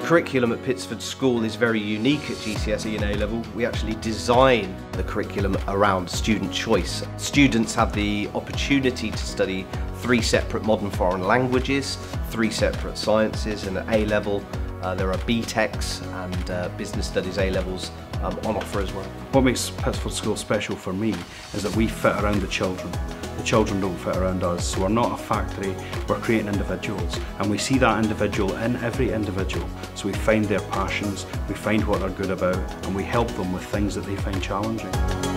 curriculum at Pitsford School is very unique at GCSE and A-level. We actually design the curriculum around student choice. Students have the opportunity to study three separate modern foreign languages, three separate sciences, and at A-level uh, there are BTECs and uh, Business Studies A-levels um, on offer as well. What makes Pitsford School special for me is that we fit around the children. The children don't fit around us, so we're not a factory, we're creating individuals. And we see that individual in every individual. So we find their passions, we find what they're good about, and we help them with things that they find challenging.